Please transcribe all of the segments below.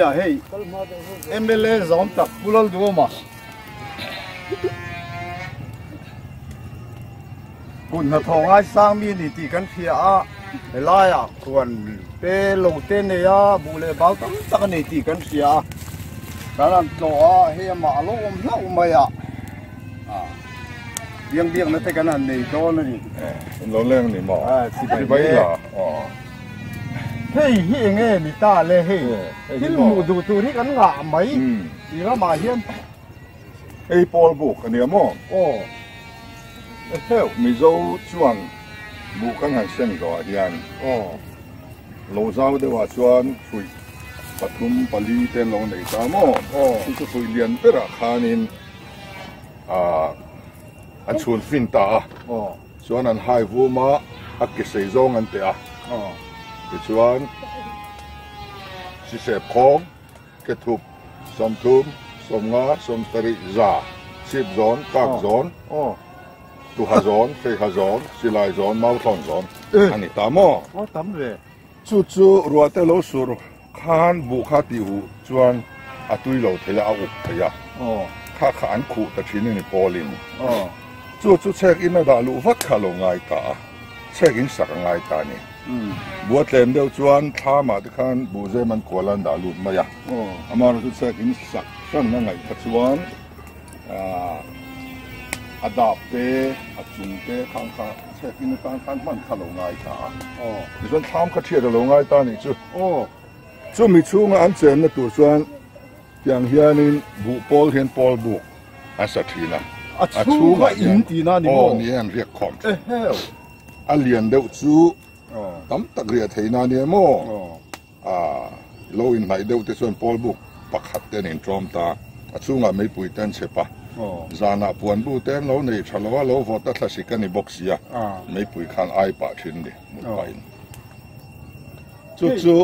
เยเฮ้ยเอ็มเอลเอสองตักกุลลดูมาสกุนหทองไอ้สร้างมีนิติกันเพียอะไล่อะควรเปลงเต้นเนี่ยบุเล่บ้าตั้งตั้งนี่ติกันเพียแต่ละตัวเฮียมาล้มเล่าไม่อะเบี้ยงเบี้ยงนั่นแต่กันนั่นนี่โดนนี่ล้เรื่องนี่หมอชิบไปเหรอ นนาดาลูวัดคาโลงไงตาเช็คอินสักไงตานี่ um บัวเต็มเดียวจวนท่ามาที่ขันบูเจมันกวลันดาลูมายา o อามาเราจะเช็ค Kecuali sisep kong ketup somtum somnga somteri za sip zon kak zon tu hazon fe hazon silai zon mau ton zon ani tamo oh tam le chu chu ruate lo sur khan bu kha ti u chuan atui lo thela a up phaya oh kha kha an khu ta thini ni polin oh chu chu chek in da lu vak kha lo ngai ta chek in sak ngai ta ni buat lembel cuan thama dekan buze man kualan dalu maya amar tu saya kini sak san nangai kacuan adapte acungte kang kang saya kini kang kang man kalau ngai ta ni cuan tham katia kalau ngai ta ni cu cu mi cu ngan jen na tu cuan yang hianin bu pol hian pol bu asatina achu ga in tina ni mo ni an riak kom a lian deu chu tam tak ria thei na ni mo a lo in mai deu te son pol buk pakhat ten in trom ta achunga mei pui ten chepa zana puan bu ten lo nei thalawa lo vota thla sikani box ya mei pui khan ai pa thin ni mun pain chu chu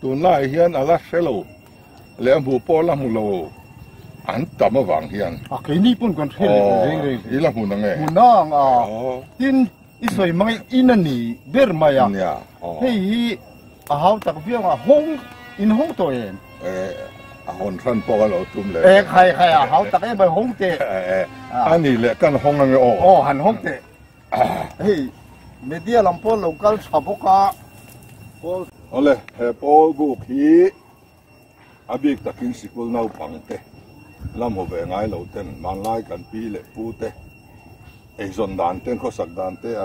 tu lai hian ala shelo le bu pol la mu lo an tam wang hian a ke ni pun kan thel ni reng reng ila mu nang, nge mu na a tin isoi mangai inani der maya ya hei hi a hau tak viang a hong in hong to em eh a hon ran po lo tum le. Eh khai khai a hau tak em bai hong te. Eh ani le kan hong ang e o. O han hong te. Ah. Hei media lampol local saboka. Pol ole he pol bu khi abik takin sikul nau pangte lam ho ve ngai lo ten man lai kan pi le pu te. ไงเราเต้นมันไล่กันปีเละปูเต ไอ้ส่วนด่านเต้นเขาสักด่านเต้อันเฟียดเทียมิดเงี้ยอันรอนหูเทีนั่นแหละอะดูตุยนั่นนนต่อตูรินรวมตะกินก็หงเอ้ eh จงไปยังดีกว่าละ hoi mo kan bi tiang e khai kha wa lien ve hey chung Tak- halak ti takariat he do ni hi khai khai khai anwa ma pa he ong pha du au ngal bok chung tu pa gan kai chou zo la chou pa thu chou zo ma Zan ka chi riak te nga pu ma sa ti chuan heng te hi nge om zia เอ็นเต้รับอันเนี้ยมั้ง o บอลบุกก็ตาเฮียนที่เฮียนินลงบอลนะ o เอามังไงอ่ะ o ตาเฮียนในลงอันบอลละส่วนตาอยากเตจานาเตซาเต้นเปละ um สกายเตอ่าอันเจีย um เล่นเต้นเด้งตามอ o ดินสุโพลสาธิมันตัวเราตามาถ้าให้เรบทีนั่นนี่ให้อากันเรบเราไล่ตะกินเราก็ละนี่หมดเลย เห็นนะนี่มั้ง โอ้ให้ตูละนี่อ่ะ eh ที่ส่วนแห่งที่ฟาร์ฟีมันเนี่ยมั้ง o ฟาร์ฟีมฮีไม่เฉมนั่นมั้งอันนี่ mi chim no โอ้โอ้เอาด้วยว่าเลยไม่ดีอ่ะมั้งเอ้ฮีคนวาร์ตุยเตละนี่เฮกโลมอตุนมาที่ส่วนนี้ o ไอ้ฮีอัฐเอ้ไม่เนี่ยไม่เฉมนั่น tin eng eng e kha เอ้ฮีมั้ง o เอ้ฮีไว้ประเด็นเสียมนั่นนี่ eh he O. hello tok mai ke ตาเฮียนินซาเตอ่าเลทายเตจิฟังฟัง o อันที่โพลา o อันที่เฮียนินอันมิกซ์สมอง o ตุยตักกันนี่ eh ตุยตักไหนอืม ที่ชวนให้ยังไงนี่วกให้ผู้เล่นมี เอ๊ะขยะไม่ไม่ใช่นะ วกจะกลัวมาบ้างเลยยังไง ตลกวงอันนี้มั้ง ตลกวง จริงอะเสียมันเนี่ยมาลายอะรำเรียกเป็นสิกนาลนิมเปกเวนานี่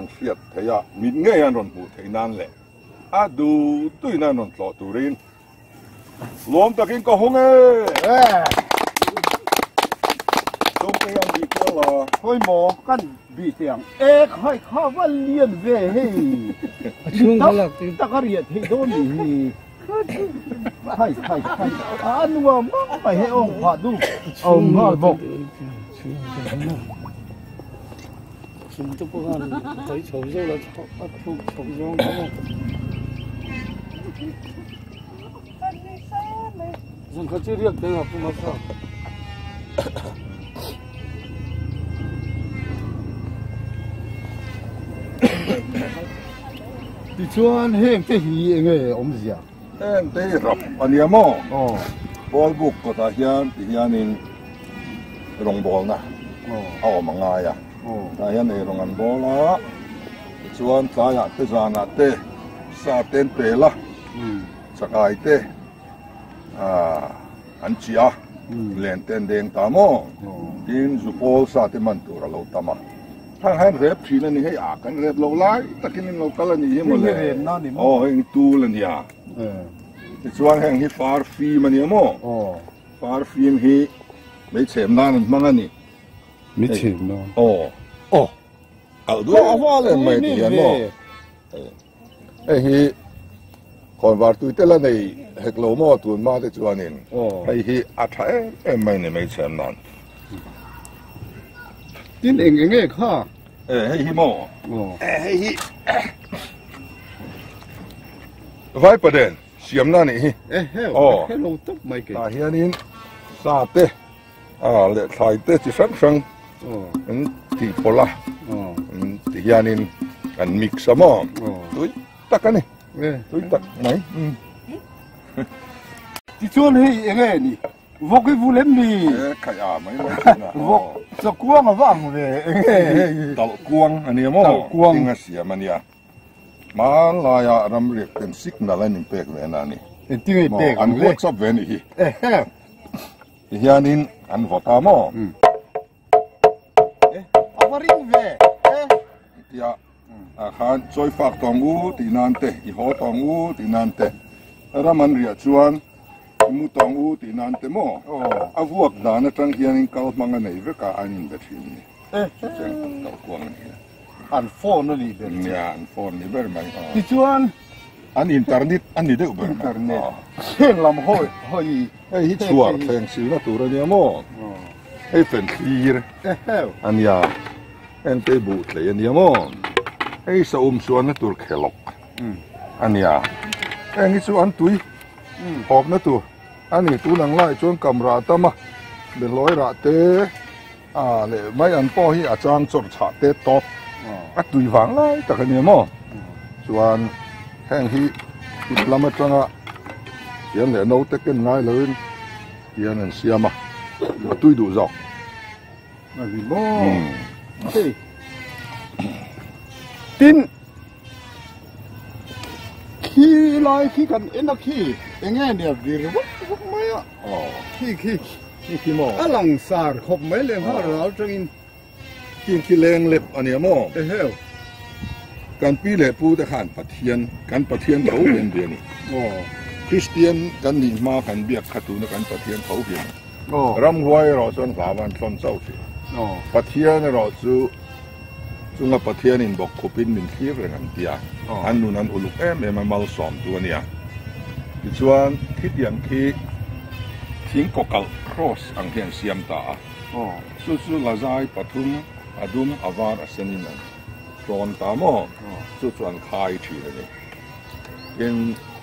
ที่ไม่เป๊ก อัน เล วั ย ดซับเวนี่ เอ๊ะ Chúng 진도보가 거의 저기서보다 앞으로. 정정한 거고 무슨 거칠이야. 내가 아픈 것 같아 thì chuan heng te hi nge om zia heng te rap ania mo oh bol buk ko ta hian ti hian in rong bol na oh aw mangai ya ta hian ei rawngan bawla chuan tlaiah te zanah te sa ten ai sakai à, an chia lên tên đen ta mo tin zu pol sa te man tur lo ta ma thằng han rep thi na ni hei a kan rep lo lai takin in lo kala ni hi mo le o heng tu la ni a ti chuan heng hi far fi ma ni mo far fi hi mấy chém nan mang ani 没钱咯。哦哦，老花咧咪點咯？誒佢韓華對得啦，你係老母對媽的做年。哦，係佢阿太誒咪你咪錢難。啲零零嘅卡。誒係佢麼？哦。誒係佢。Vai para dentro. Siam na ni. Eh, eh. Oh. Hello, top mai ke. Ta hianin sa te. Ah, le thai te chi phang phang un tipola un tianin kan miksama tui takane tui tak nai ti chon hei enge ni vok i vulem đi kai a mai mai vok so kuang va ang ve enge quang anh em ơi. Tal kuang nga sia mania ma là ya ram rek ten sik na lan impek ve na ni ti ve pek an whatsapp ve ni hi hianin an vota mo ringve eh? Ya khan choi fak tong u ti nan te i ho tong u ti nan te raman ria chuan mu tong u ti nan mo. Oh. A vuak da na tang hian in kal manga nei ve ka anin be thin ni. Eh. Cheng ta kuang ni. An phone ni be ya an phone ni be mai. Ti chuan an internet an ni deuh ber internet. Oh. Sen lam hoi hoi. Ei hi chuar theng sil na tur ni mo. Oh. Ei fen clear eh, an ya. انت بوت لي ان يمون اي سوم سوانا ترك هلوك انيا اني سوان توي هوب نتو اني تو نان لاي شون كامرا تما بلوي راتي à lệ mấy anh bỏ hi à trang chốt chặt tết tốt à tùy vắng lại tất cả nhiều mò chuẩn hẹn hi thì làm ở trang à tiền lệ nấu tết cái ngay lớn tiền là xem mà tui đủ dọc là vì mò ตินขี้ลอยขี้กันเอ็นอะขี้ยังไงเนี่ยวิรวัตวักไม่อะอ๋อขี้ขี้นี่ขี้หมออลังสารครบไหมเลยฮะเราจังอินกินขี้เลงเล็บอันเนี้ยหมอเอ้เฮ้ยการปีเล็บปูตะขานปะเทียนการปะเทียนเขาเพียนเบียนี่โอ้คริสเตียนกันนี่มากันเบียกขัตุนกันปะเทียนเขาเพียนโอ้รำหวยเราส่วนฝาวันส่วนเศร้าสิโอ้ปะเทียนเราจูจุงปะเทียนินบอกคุปินมินขี้เรื่องอันเดียอันนู้นอันอุลุกเอ็มเอ็มมาลสอมตัวเนี่ย ดิชวนคิดอย่างที่ทิ้งกกลครอสอังเฮียนเสียมตา โอ้ สุสุลาซายปทุมอดุมอาวาร์อสนินันตอนตามอสุสุอันคายทีเลยยัง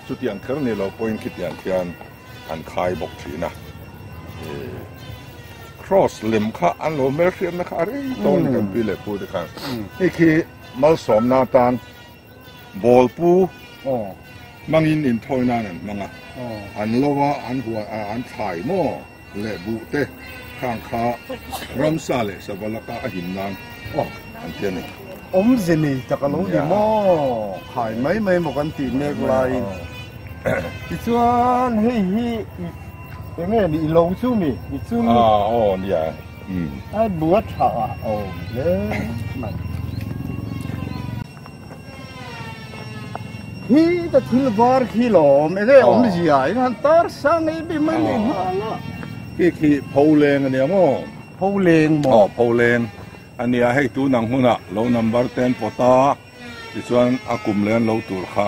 สุดยังเครื่องนี้เราพอยคิดอย่างเที ยนอันคายบอกทีนะครอสเล็มข้าอันโลเมเรียนนะคะเอ้ยตอนกันปีเลยพูดกันนี่คือมัลสอมนาตานบอลปูโอ้มังอินอินทอยนานันมังอะโอ้อันโลวะอันหัวอ่าอันถ่ายหม้อเละบุเตข้างขารำซาเลสวลกาหินนางโอ้อันเทียนี่อมสินี่ตะกะลงดิโมขายไม่ไม่หมกันตีเนกไลที่ชวนเฮ้ยเฮ้ยยังไงนี่ลงซูมีนี่ซูมีอ่าอ๋อเนี่ยอืมไอ้บัวฉาโอ้เลยมันฮีตะทิลบาร์คิโลไม่ได้อมสิอะนั่นตาร์สังไอ้บิมันนี่ฮะละกี่คือโพเลงอันเนี้ยมั้งผู้เลงหมอ๋อดโพเลงอันเนี้ยให้ตูนังหุ่นอะเรานัมเบอร์เทนปตาที่ส่วนอากุมเลนเราตูร์ค่ะ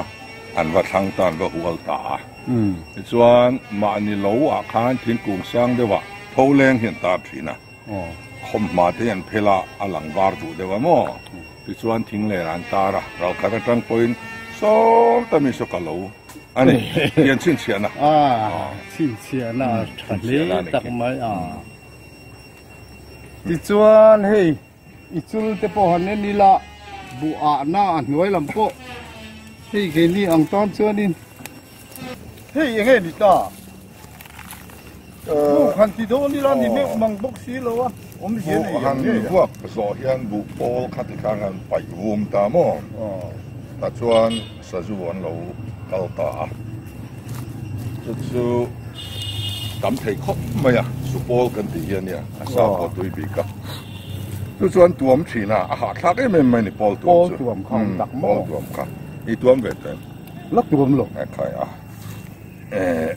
อันว่าทางตานก็หัวตา 嗯，专马尼楼啊，看天工商的吧，后两天打去呢。哦，后马的人陪啦，阿郎巴住的吧么？你专听来难打啦，然后看他张坤，说他们说个楼，啊你年轻钱呐？啊，亲切呐，城里的么啊？你专嘿，你专的不喊你啦，不啊那，我来不，嘿给你昂当专的。thế như thế này ta hàng thì thôi đi làm thì mấy măng bốc xí lâu á ôm hiền này hàng đi qua rồi hiền đủ bò khát thì càng ăn bảy vuông ta mò ta chuan sa du ăn lâu cao ta chứ chứ cảm thấy khóc mày à su bò cần thì hiền nha sao có đối bị cả tôi chuan tuom chỉ là à hạ thác ấy mày, mình bò tuom bò tuom không đặt mò bò tuom cả đi tuom về tên lắc tuom luôn cái à Eh,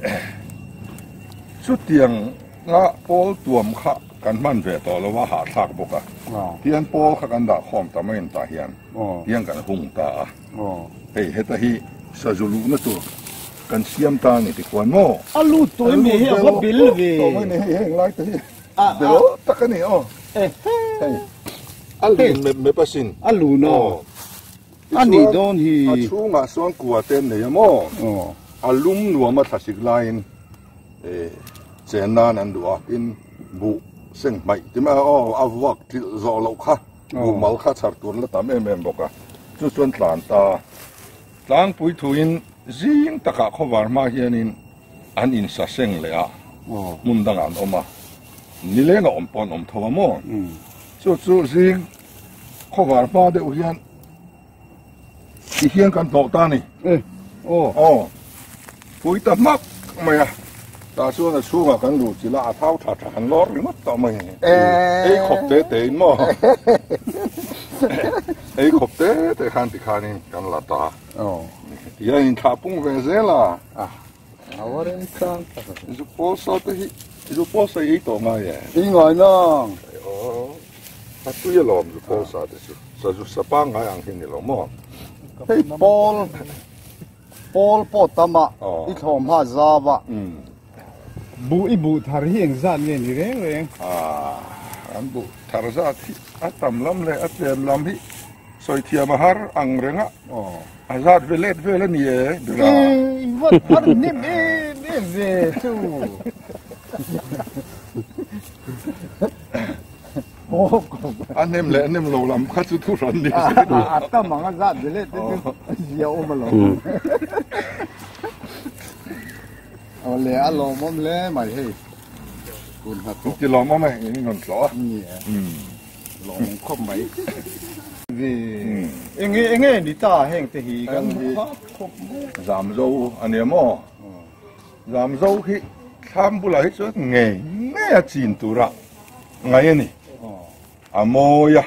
sutiang la pol tuam kha kan man ve to lo wa ha thak boka. No. Tian pol kha kan da khom ta main ta hian. No. Tian kan hung ta no. ei heta hi sa zulu na tu. Kan siam ta ni ti kwan mo. Alu to mi he ho bil oh, ve to mai ne heng lai ta hi. De lo ta ka ni o eh alu me me pasin. Alu no. Oh. Ani don hi. a chu ma son kuaten ne mo. อาลุมนัวมาทัดสิกลายเอเจนานันดัวอินบุเส้นไม่ที่มาอ้ออาวักที่จอเรกค่ะบุมาค่ะชาร์ตัวแล้วตามเอเมนบอกอะจุดจนหลางตาหลางปุยทุยนซิงตะกะขวารมาเฮนินอันอินสะเส้งเลยอะมุนดังอันออกมานี่เล่นอมปอนอมทวมอนจุดจุดซิงขวานมาเดือยวเฮียนอีเฮียนกันตกตานี่เออโอ้ cuối tấm mắc mày à. Ta xưa là xua mà cái đủ chỉ là à thao thả thả hắn lót mất tao mày, ấy khóc tế tế mà. Ấy khóc tế tế khăn thì khăn nên cái là ta. Giờ anh thả bung về dễ là. À. Awar insan dù bố sao thì dù bố sao ý tổ mà vậy? Ý ngồi nó. Ta tuy là làm dù bố à. sao thì sao dù sao ba ngày ăn thì là mà. Thấy ปอลปอตมาอีทอมฮาซาวะบุอีบุทารีเงซานเนี่ยนี่เองอ่าอันบุทารซาที่อัตมลำเลยอัตเตมลำพี่สอยเทียมหารอังเรงอะอาซาดเวเลตเวเลนี่เอ๋ดูนะวันวันนี้นี่นี่เจ้ nim eh eh ve tu oh Anem le anem lo lam khatsu tu ran ni. à ta manga za de le te ya o ma lo o le a lo mom le mai he kun ha to Ti lo ma mai ni ngon lo. ni Hmm. lo mong khom mai vi enge enge ni ta heng te hi kan hi Zam zo an ye mo. Zam zo hi tham bu la hi chu nge. Nge a chin tu ra. Ngai ni. A moya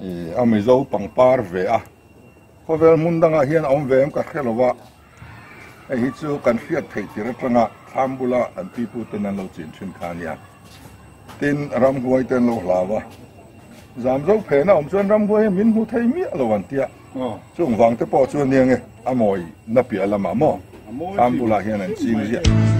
e a mi zo pang par ve a ko vel mun danga hian om ve em ka khelowa e hi chu kan fiat thei tira tanga thambula an pi pu ten an lo chin chin khan ya tin ram huai ten lo hlawa zam zo phe na om chuan ram huai min hu thei mi lo an tia chung wang te po chuan niang e a moi na pi ala ma mo thambula hian an ching zia